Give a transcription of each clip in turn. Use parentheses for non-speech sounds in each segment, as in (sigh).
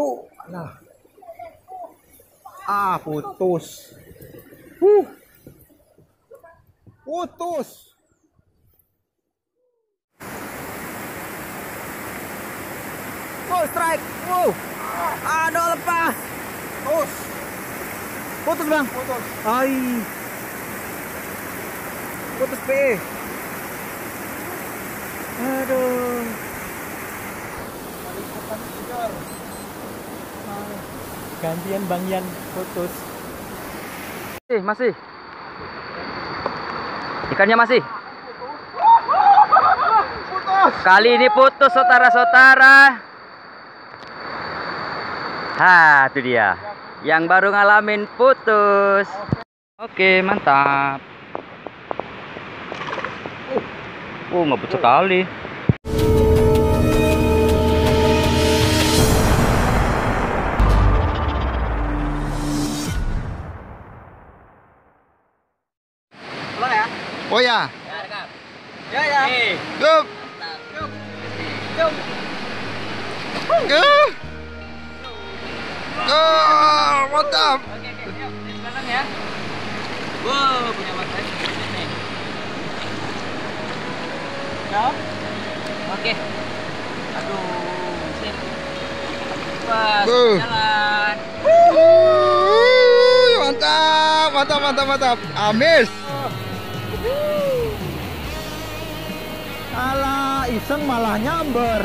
satu. Nah. Ah, putus. Huh. Putus. Full strike. Wow. Aduh lepas. Putus. Putus bang. Putus. Ay. Putus PE. Aduh. Gantian Bang Yan putus. Masih, masih. Ikannya masih. Kali ini putus saudara-saudara. Ha, itu dia. Yang baru ngalamin putus. Oke, mantap. Oh, ngebut sekali. Oh ya. Ya, ya. Yup. Yup. Oh, mantap. Oke, oke, siap. Ya. Wow, punya nih. Siap. Oke. Aduh, sip. Wah, Uh. jalan. Mantap, mantap, mantap, mantap. Amis. Alah, iseng malah nyamber.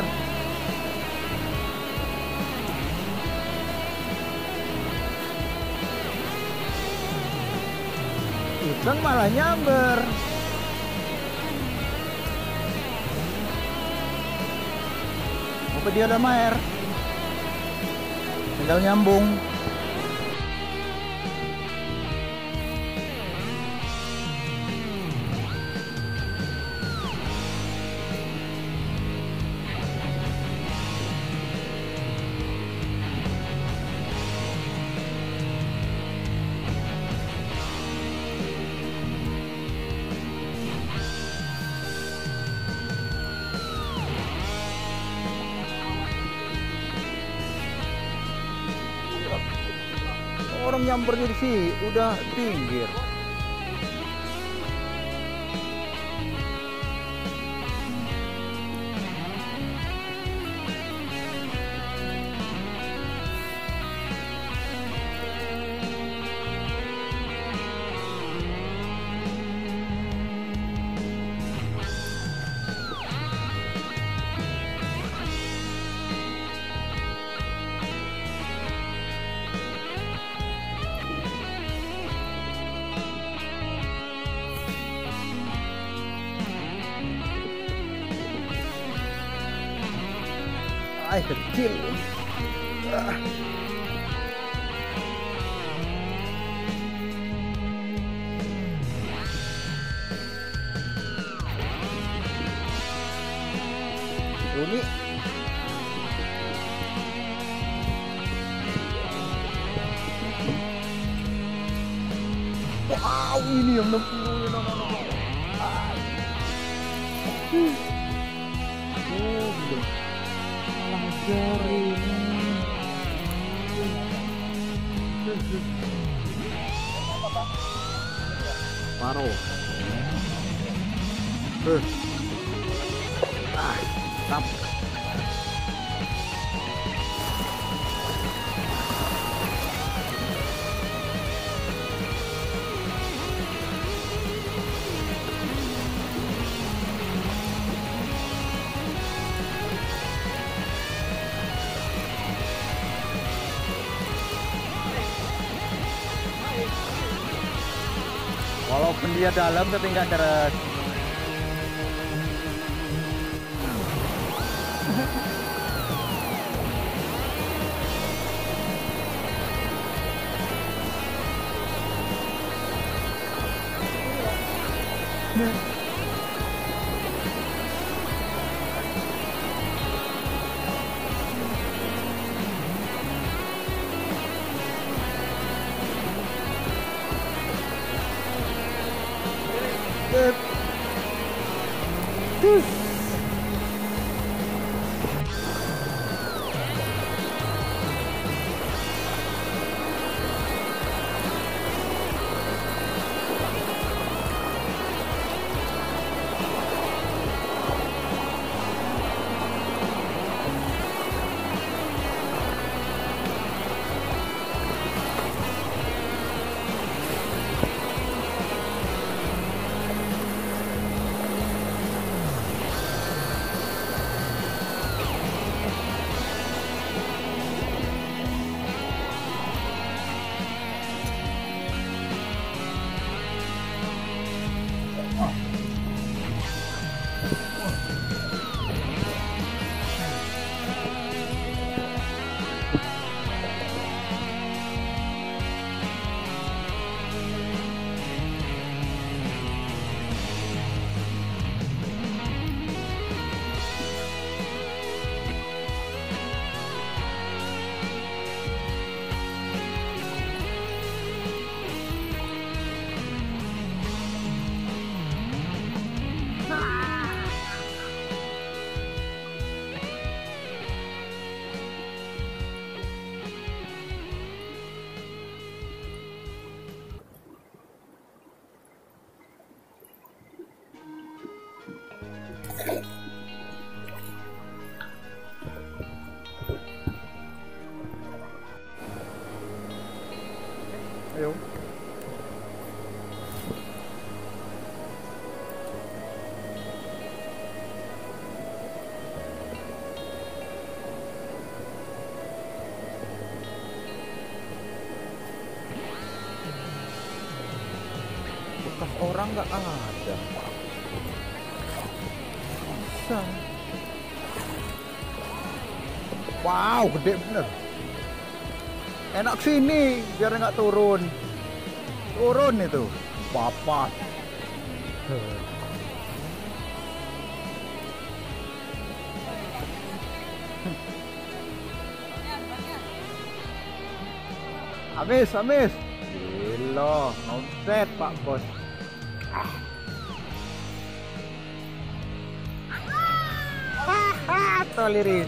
Iseng malah nyamber. Apa dia udah maer? Tinggal nyambung. Orang di sini udah pinggir. Ay, kecil. Ah. Bunyi. Wow, ini yang 60 ya, no, no, no. Ah. Paro. Eh. Ah, tap. Mendia dalam tapi nggak deret. Yeah. 嗯 nggak ada. Bisa. Wow, gede bener. Enak sini, biar nggak turun. Turun itu. Papat. Amis, amis. Gila, omset Pak Bos. Tolirin.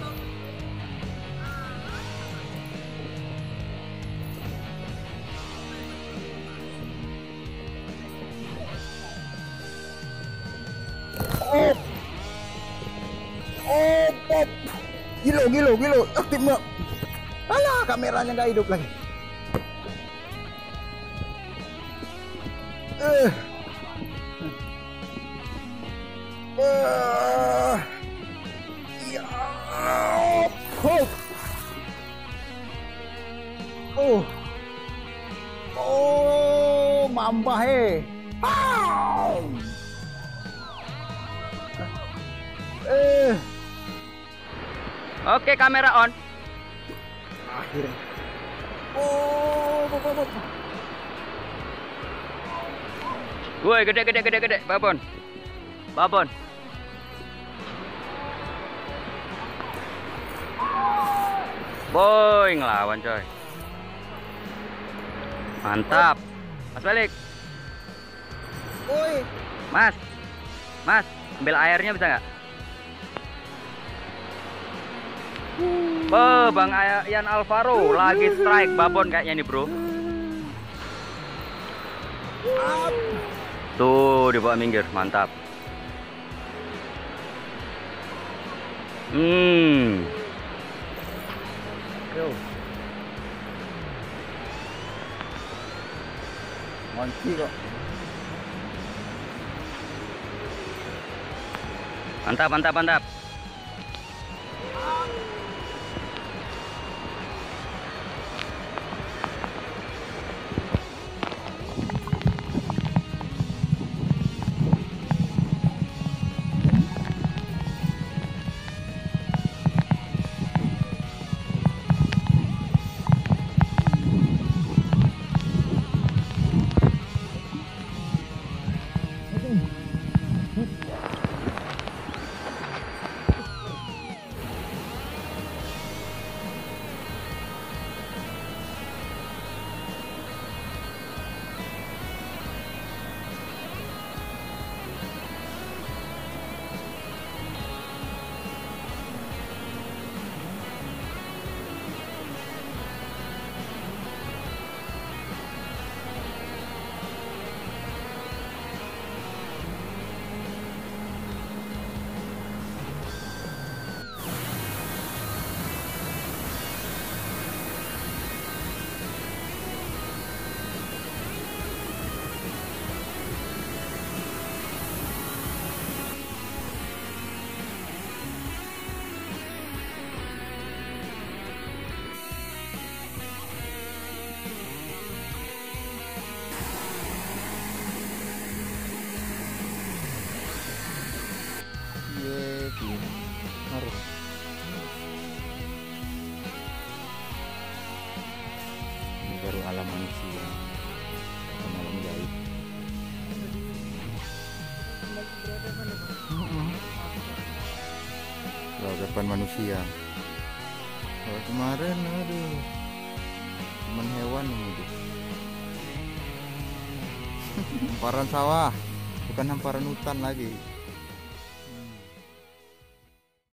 Oh. Oh, pop. Gilo, gilo, gilo. Aktif nggak? Alah, kameranya nggak hidup lagi. Eh. Eh. Ya. Oh. Oh. Oh, mamba he. Eh, Oke, kamera on. akhirnya. Oh, oh. Woi, gede gede gede gede, babon. Babon. Boy, ngelawan coy. Mantap. Mas balik. Mas. Mas, ambil airnya bisa nggak? Be, Bang Ian Alvaro lagi strike babon kayaknya nih, Bro. Tuh, dibawa minggir, mantap. Hmm. yo. Manci kok. Mantap, mantap, mantap. Peradaban manusia. Kalau kemarin aduh Cuman hewan hidup (laughs) Hamparan sawah Bukan hamparan hutan lagi